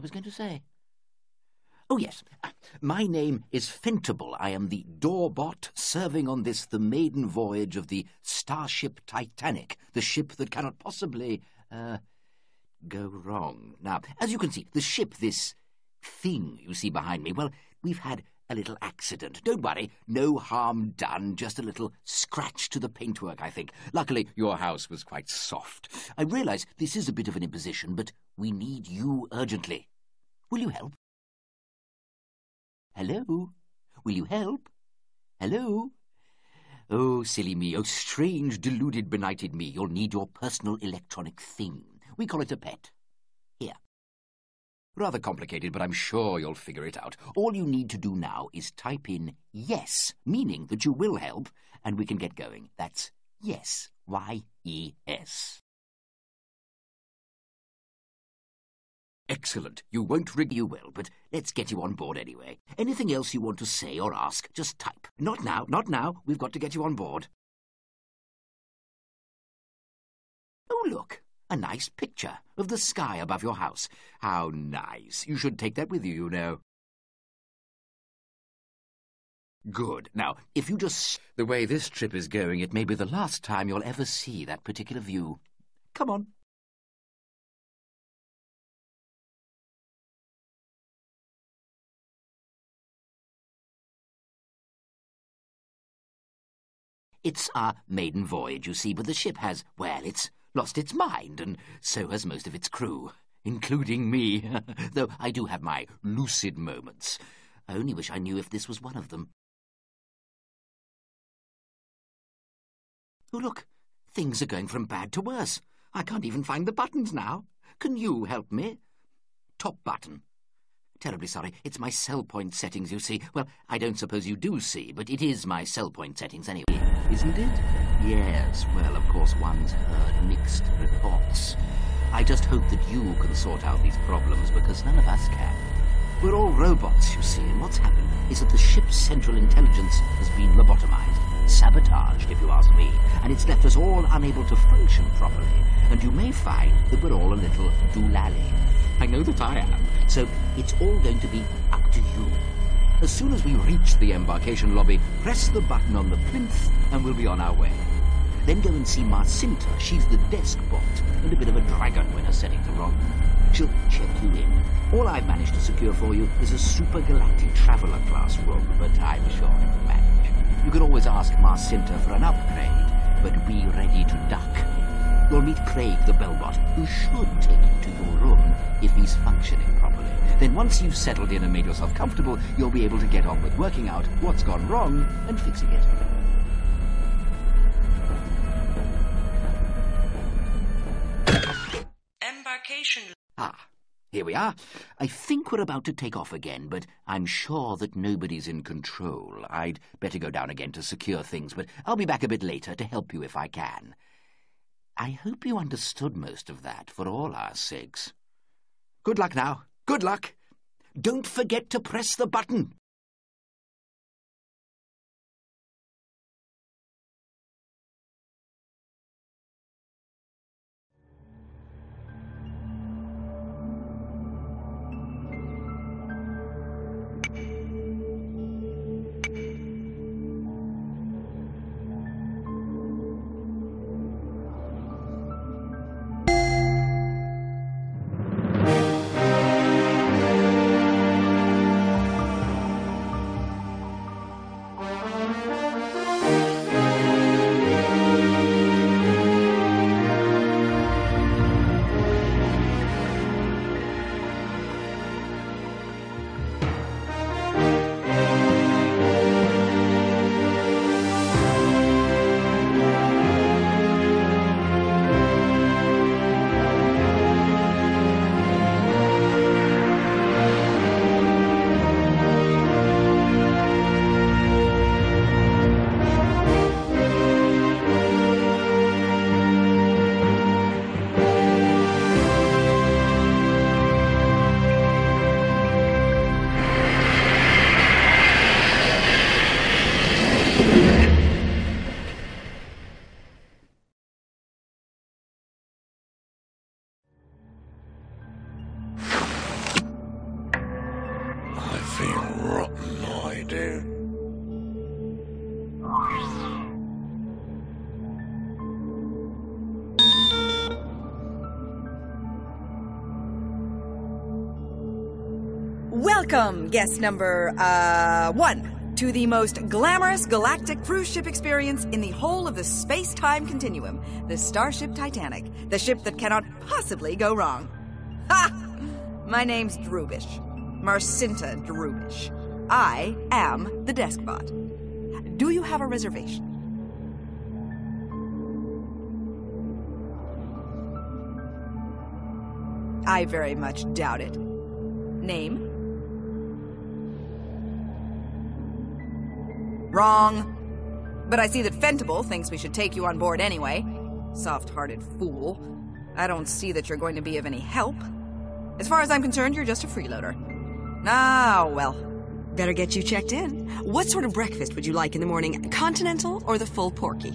I was going to say. Oh, yes. My name is Fentible. I am the doorbot serving on this, the maiden voyage of the Starship Titanic, the ship that cannot possibly, uh, go wrong. Now, as you can see, the ship, this thing you see behind me, well, we've had a little accident. Don't worry, no harm done, just a little scratch to the paintwork, I think. Luckily, your house was quite soft. I realise this is a bit of an imposition, but we need you urgently. Will you help? Hello? Will you help? Hello? Oh, silly me, oh, strange, deluded, benighted me. You'll need your personal electronic thing. We call it a pet. Here. Rather complicated, but I'm sure you'll figure it out. All you need to do now is type in yes, meaning that you will help, and we can get going. That's yes, Y-E-S. Excellent. You won't rig you will, but let's get you on board anyway. Anything else you want to say or ask, just type. Not now, not now. We've got to get you on board. Oh, look. A nice picture of the sky above your house. How nice. You should take that with you, you know. Good. Now, if you just... The way this trip is going, it may be the last time you'll ever see that particular view. Come on. It's our maiden voyage, you see, but the ship has, well, it's lost its mind, and so has most of its crew, including me, though I do have my lucid moments. I only wish I knew if this was one of them. Oh, look, things are going from bad to worse. I can't even find the buttons now. Can you help me? Top button. Terribly sorry. It's my cell point settings, you see. Well, I don't suppose you do see, but it is my cell point settings anyway, isn't it? Yes, well, of course, one's heard mixed reports. I just hope that you can sort out these problems, because none of us can. We're all robots, you see, and what's happened is that the ship's central intelligence has been lobotomized, sabotaged, if you ask me, and it's left us all unable to function properly, and you may find that we're all a little doolally. Know that I am. So it's all going to be up to you. As soon as we reach the embarkation lobby, press the button on the plinth and we'll be on our way. Then go and see Marsinta. She's the desk bot and a bit of a dragon when her settings are wrong. She'll check you in. All I've managed to secure for you is a super galactic traveller class room, but I'm sure it'll manage. You can always ask Marsinta for an upgrade, but be ready to duck. You'll meet Krage the Bellbot, who should take you to your room if he's functioning properly. Then once you've settled in and made yourself comfortable, you'll be able to get on with working out what's gone wrong and fixing it. Embarkation. Ah, here we are. I think we're about to take off again, but I'm sure that nobody's in control. I'd better go down again to secure things, but I'll be back a bit later to help you if I can. I hope you understood most of that for all our sakes. Good luck now. Good luck. Don't forget to press the button. Welcome, guest number uh, one, to the most glamorous galactic cruise ship experience in the whole of the space time continuum the Starship Titanic, the ship that cannot possibly go wrong. Ha! My name's Drewbish, Marsinta Drewbish. I am the desk bot. Do you have a reservation? I very much doubt it. Name? Wrong. But I see that Fentible thinks we should take you on board anyway. Soft hearted fool. I don't see that you're going to be of any help. As far as I'm concerned, you're just a freeloader. Ah, well. Better get you checked in. What sort of breakfast would you like in the morning? Continental or the full porky?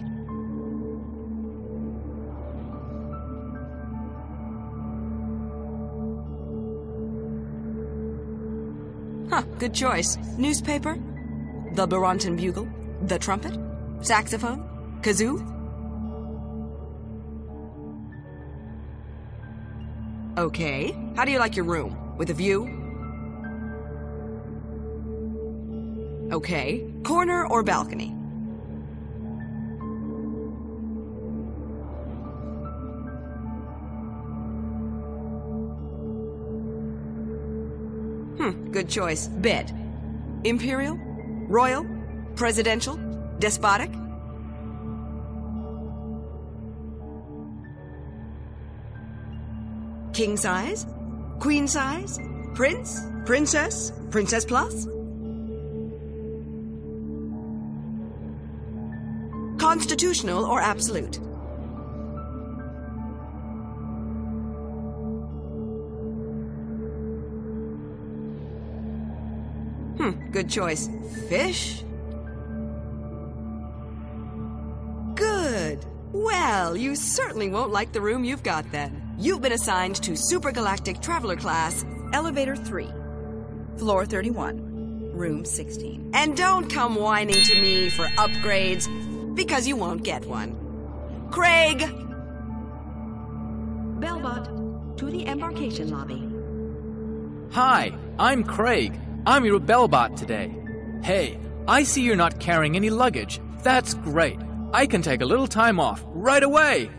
Huh, good choice. Newspaper? The Blerontin Bugle? The trumpet? Saxophone? Kazoo? Okay. How do you like your room? With a view? Okay. Corner or balcony? Hmm, good choice. Bed. Imperial? Royal? Presidential? Despotic? King size? Queen size? Prince? Princess? Princess Plus? Constitutional or absolute? Good choice. Fish? Good. Well, you certainly won't like the room you've got then. You've been assigned to Super Galactic Traveler Class, Elevator 3, Floor 31, Room 16. And don't come whining to me for upgrades, because you won't get one. Krage! Bellbot, to the embarkation lobby. Hi, I'm Krage. I'm your bellbot today. Hey, I see you're not carrying any luggage. That's great. I can take a little time off right away.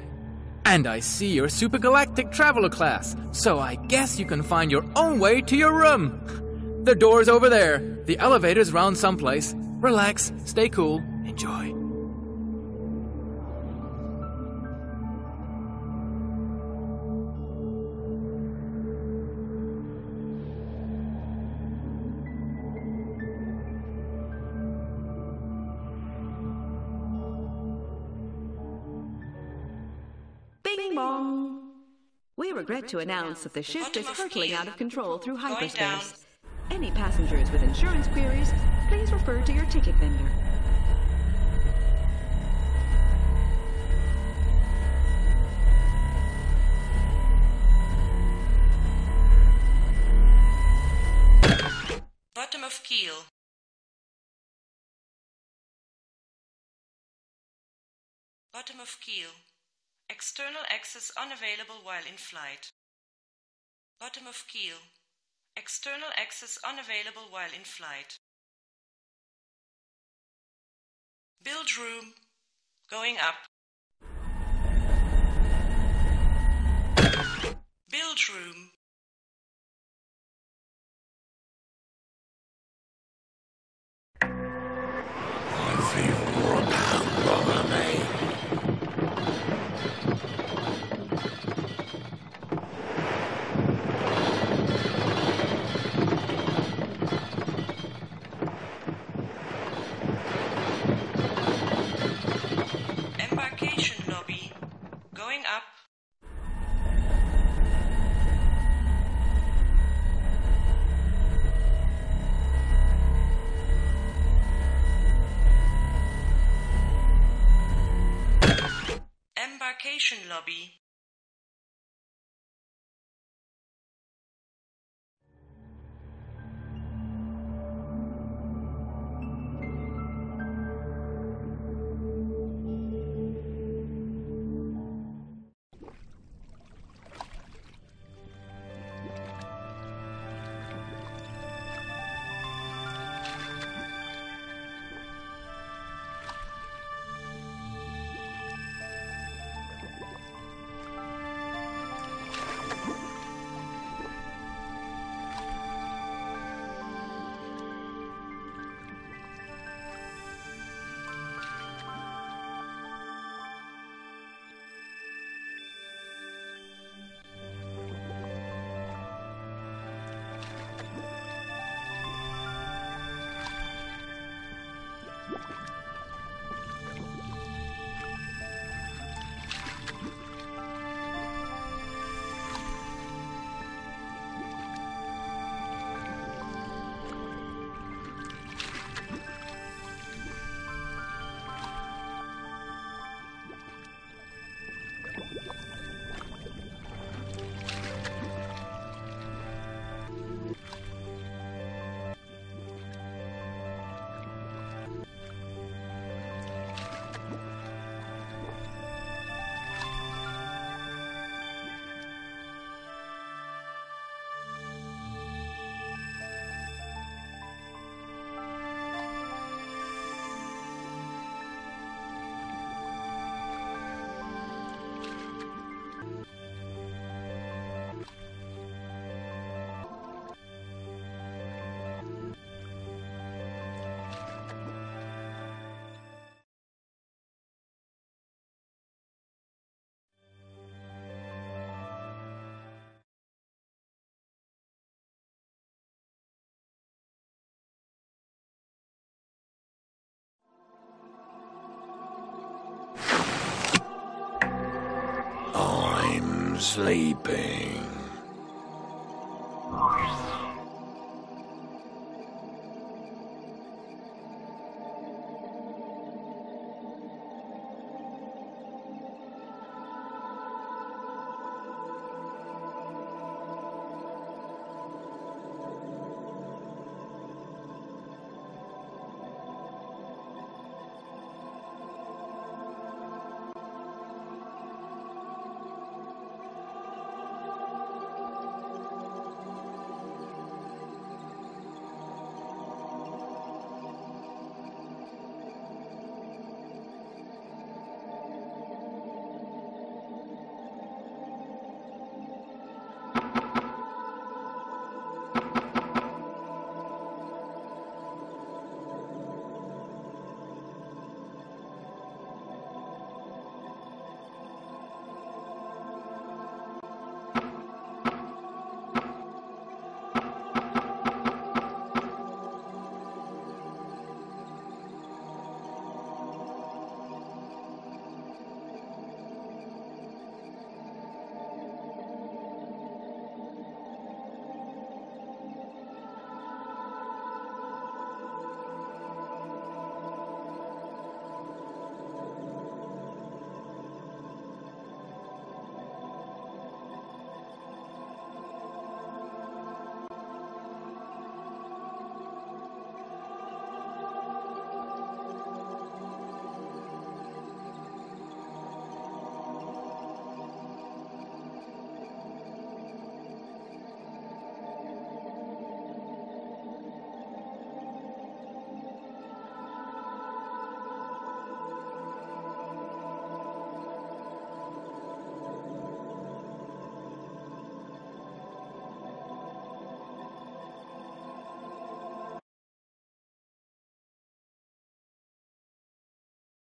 And I see you're supergalactic traveler class, so I guess you can find your own way to your room. The door's over there. The elevator's round someplace. Relax, stay cool, enjoy. Bing bong. We regret to announce that the ship is hurtling out of control through hyperspace. Any passengers with insurance queries, please refer to your ticket vendor. Bottom of keel. Bottom of keel. External access unavailable while in flight. Bottom of keel. External access unavailable while in flight. Bilge room. Going up. Bilge room. Embarkation lobby. Sleeping.